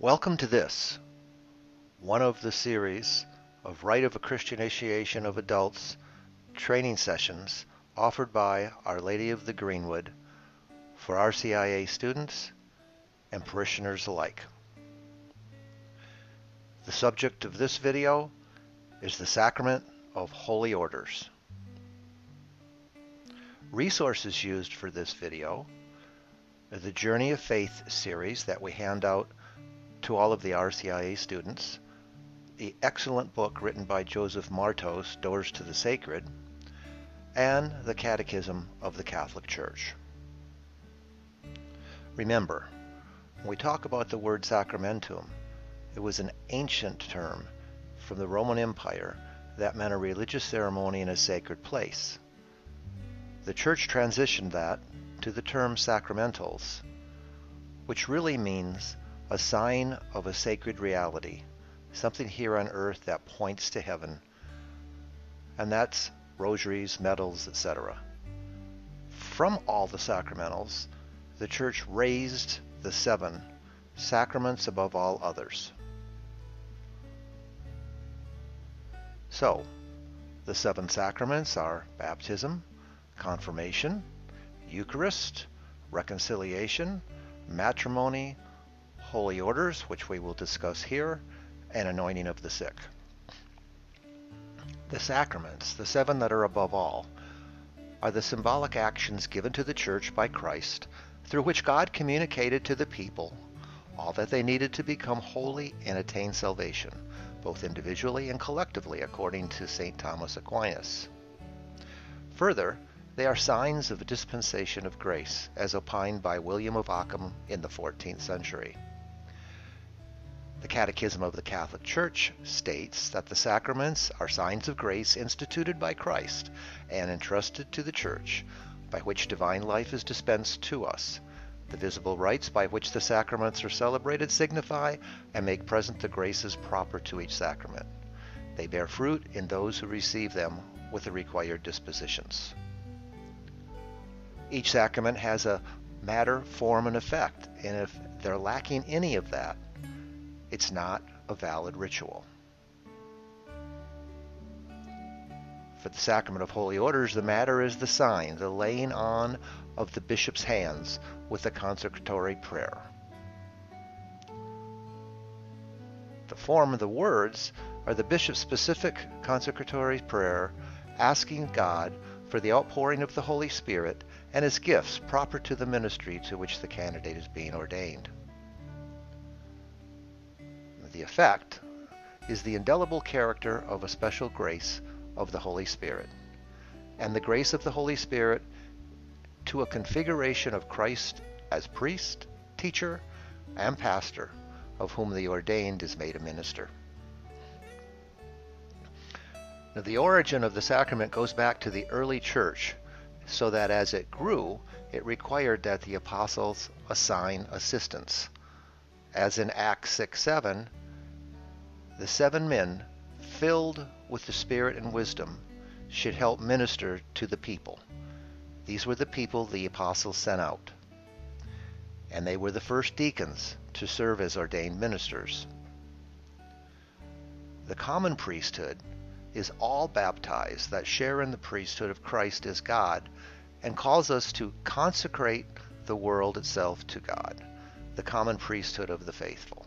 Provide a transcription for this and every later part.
Welcome to this, one of the series of Rite of a Christian Initiation of Adults training sessions offered by Our Lady of the Greenwood for RCIA students and parishioners alike. The subject of this video is the Sacrament of Holy Orders. Resources used for this video are the Journey of Faith series that we hand out to all of the RCIA students, the excellent book written by Joseph Martos, Doors to the Sacred, and the Catechism of the Catholic Church. Remember, when we talk about the word sacramentum, it was an ancient term from the Roman Empire that meant a religious ceremony in a sacred place. The Church transitioned that to the term sacramentals, which really means a sign of a sacred reality, something here on earth that points to heaven. And that's rosaries, medals, etc. From all the sacramentals, the church raised the seven sacraments above all others. So, the seven sacraments are baptism, confirmation, Eucharist, reconciliation, matrimony, holy orders, which we will discuss here, and anointing of the sick. The sacraments, the seven that are above all, are the symbolic actions given to the church by Christ through which God communicated to the people all that they needed to become holy and attain salvation, both individually and collectively, according to St. Thomas Aquinas. Further, they are signs of a dispensation of grace, as opined by William of Ockham in the 14th century. The Catechism of the Catholic Church states that the sacraments are signs of grace instituted by Christ and entrusted to the Church, by which divine life is dispensed to us. The visible rites by which the sacraments are celebrated signify and make present the graces proper to each sacrament. They bear fruit in those who receive them with the required dispositions. Each sacrament has a matter, form, and effect, and if they're lacking any of that, it's not a valid ritual. For the sacrament of holy orders, the matter is the sign, the laying on of the bishop's hands with the consecratory prayer. The form of the words are the bishop's specific consecratory prayer asking God for the outpouring of the Holy Spirit and his gifts proper to the ministry to which the candidate is being ordained. The effect is the indelible character of a special grace of the Holy Spirit, and the grace of the Holy Spirit to a configuration of Christ as priest, teacher, and pastor, of whom the ordained is made a minister. Now, the origin of the sacrament goes back to the early church, so that as it grew, it required that the apostles assign assistants. As in Acts 6 7, the seven men, filled with the Spirit and wisdom, should help minister to the people. These were the people the apostles sent out. And they were the first deacons to serve as ordained ministers. The common priesthood is all baptized that share in the priesthood of Christ as God and calls us to consecrate the world itself to God, the common priesthood of the faithful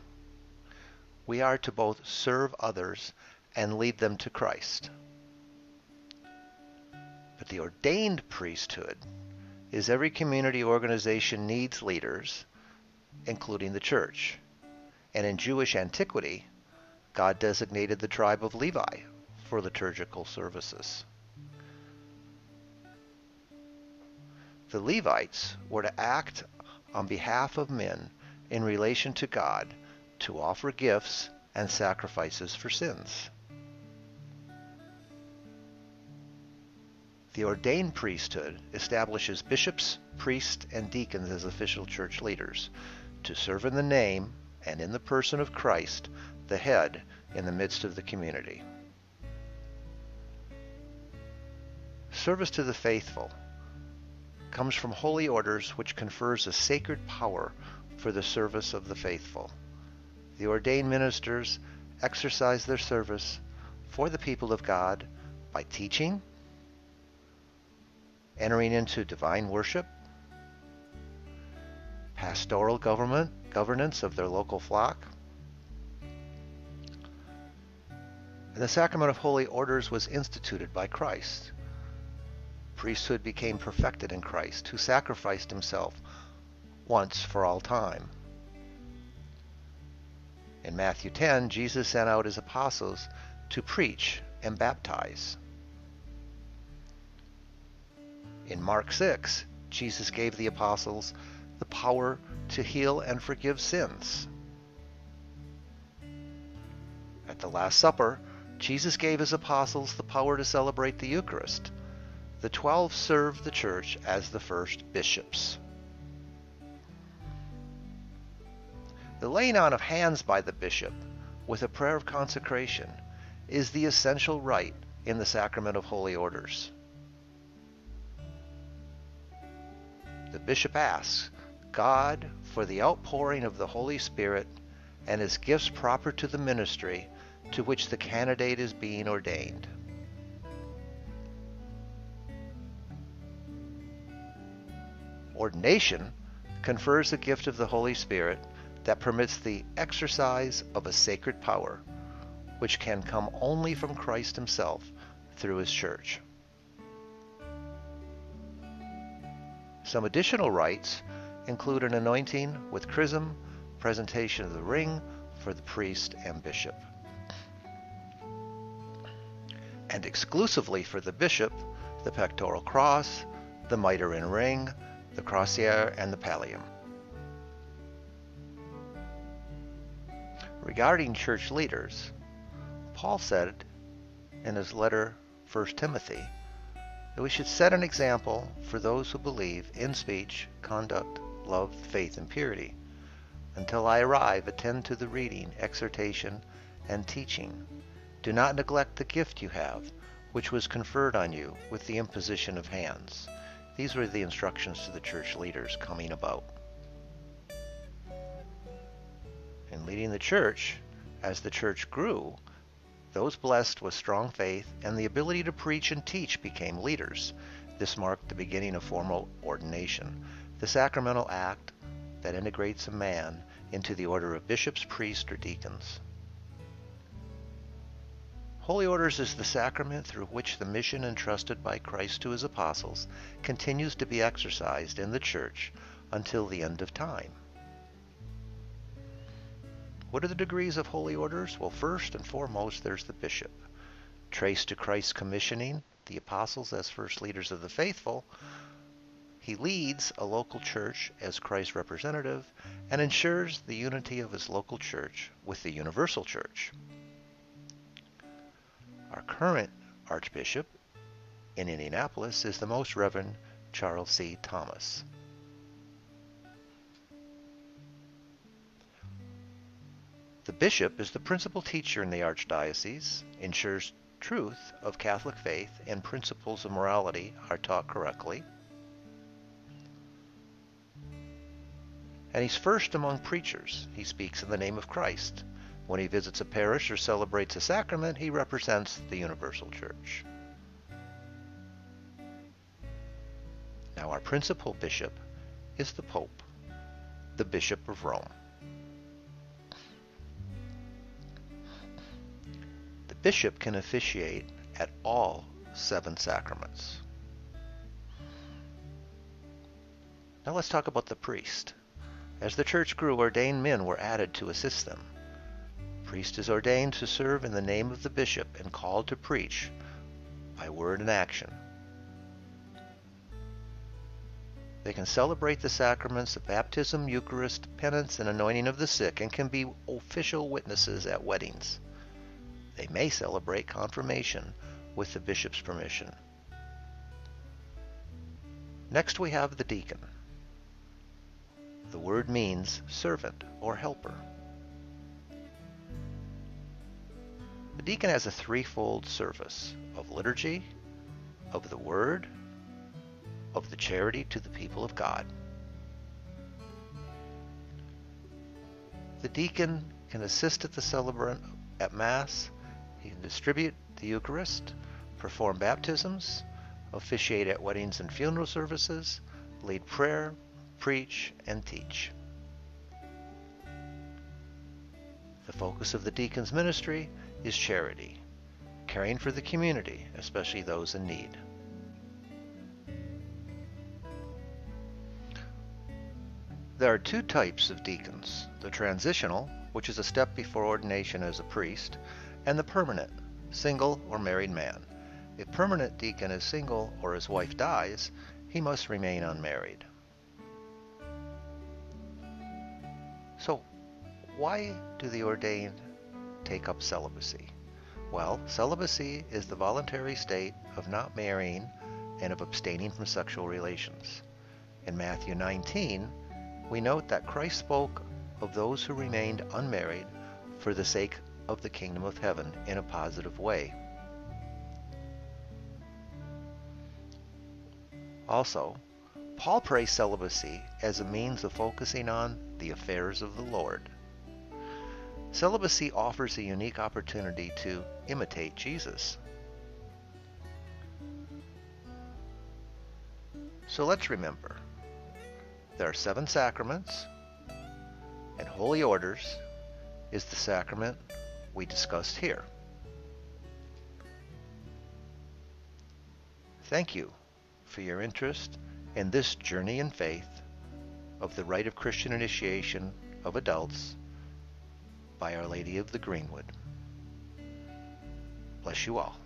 we are to both serve others and lead them to Christ. But the ordained priesthood is every community organization needs leaders, including the church. And in Jewish antiquity, God designated the tribe of Levi for liturgical services. The Levites were to act on behalf of men in relation to God to offer gifts and sacrifices for sins. The ordained priesthood establishes bishops, priests, and deacons as official church leaders to serve in the name and in the person of Christ, the head, in the midst of the community. Service to the faithful comes from holy orders which confers a sacred power for the service of the faithful. The ordained ministers exercise their service for the people of God by teaching, entering into divine worship, pastoral government, governance of their local flock. And the sacrament of holy orders was instituted by Christ. Priesthood became perfected in Christ, who sacrificed himself once for all time. In Matthew 10, Jesus sent out his apostles to preach and baptize. In Mark 6, Jesus gave the apostles the power to heal and forgive sins. At the Last Supper, Jesus gave his apostles the power to celebrate the Eucharist. The twelve served the church as the first bishops. The laying on of hands by the bishop with a prayer of consecration is the essential rite in the sacrament of holy orders. The bishop asks God for the outpouring of the Holy Spirit and his gifts proper to the ministry to which the candidate is being ordained. Ordination confers the gift of the Holy Spirit that permits the exercise of a sacred power, which can come only from Christ Himself through His church. Some additional rites include an anointing with chrism, presentation of the ring for the priest and bishop. And exclusively for the bishop, the pectoral cross, the mitre and ring, the crosier, and the pallium. Regarding church leaders, Paul said in his letter 1 Timothy that we should set an example for those who believe in speech, conduct, love, faith, and purity. Until I arrive, attend to the reading, exhortation, and teaching. Do not neglect the gift you have, which was conferred on you with the imposition of hands. These were the instructions to the church leaders coming about. Leading the church, as the church grew, those blessed with strong faith and the ability to preach and teach became leaders. This marked the beginning of formal ordination, the sacramental act that integrates a man into the order of bishops, priests, or deacons. Holy Orders is the sacrament through which the mission entrusted by Christ to his apostles continues to be exercised in the church until the end of time. What are the degrees of holy orders? Well, first and foremost, there's the bishop. Traced to Christ's commissioning the apostles as first leaders of the faithful, he leads a local church as Christ's representative and ensures the unity of his local church with the universal church. Our current Archbishop in Indianapolis is the Most Reverend Charles C. Thompson. The bishop is the principal teacher in the archdiocese, ensures truth of Catholic faith and principles of morality are taught correctly, and he's first among preachers. He speaks in the name of Christ, when he visits a parish or celebrates a sacrament, he represents the universal church. Now, our principal bishop is the Pope, the Bishop of Rome. Bishop can officiate at all seven sacraments. Now let's talk about the priest. As the church grew, ordained men were added to assist them priest is ordained to serve in the name of the bishop and called to preach by word and action. They can celebrate the sacraments of baptism, Eucharist, penance, and anointing of the sick, and can be official witnesses at weddings. They may celebrate confirmation with the bishop's permission. Next we have the deacon. The word means servant or helper. The deacon has a threefold service of liturgy, of the word, of the charity to the people of God. The deacon can assist at the celebrant at Mass, he can distribute the Eucharist, perform baptisms, officiate at weddings and funeral services, lead prayer, preach, and teach. The focus of the deacon's ministry is charity, caring for the community, especially those in need. There are two types of deacons the transitional, which is a step before ordination as a priest, and the permanent, single or married man. If permanent deacon is single or his wife dies, he must remain unmarried. So, why do the ordained take up celibacy? Well, celibacy is the voluntary state of not marrying and of abstaining from sexual relations. In Matthew 19, we note that Christ spoke of those who remained unmarried for the sake of the kingdom of heaven in a positive way. Also, Paul praised celibacy as a means of focusing on the affairs of the Lord. Celibacy offers a unique opportunity to imitate Jesus. So let's remember there are seven sacraments, and holy orders is the sacrament we discussed here. Thank you for your interest in this journey in faith of the rite of Christian initiation of adults by Our Lady of the Greenwood. Bless you all.